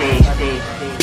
day. day.